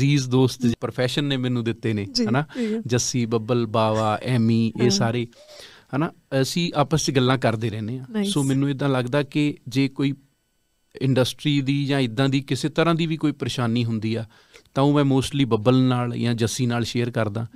ਅਜ਼ੀਜ਼ ਦੋਸਤ ਪ੍ਰੋਫੈਸ਼ਨ ਨੇ ਮੈਨੂੰ ਦਿੱਤੇ ਨੇ ਹਨਾ? ਜੱਸੀ ਬੱਬਲ ਬਾਵਾ ਐਮੀ ਇਹ ਸਾਰੇ ਹਨਾ? ਅਸੀਂ ਆਪਸ 'ਚ ਗੱਲਾਂ ਕਰਦੇ ਰਹਿੰਦੇ ਆ ਸੋ ਮੈਨੂੰ ਇਦਾਂ ਲੱਗਦਾ ਕਿ ਜੇ ਕੋਈ ਇੰਡਸਟਰੀ ਦੀ ਜਾਂ ਇਦਾਂ ਦੀ ਕਿਸੇ ਤਰ੍ਹਾਂ ਦੀ ਵੀ ਕੋਈ ਪਰੇਸ਼ਾਨੀ ਹੁੰਦੀ ਆ ਤਾਂ ਉਹ ਮੈਂ ਮੋਸਟਲੀ ਬੱਬਲ ਨਾਲ ਜਾਂ ਜੱਸੀ ਨਾਲ ਸ਼ੇਅਰ ਕਰਦਾ।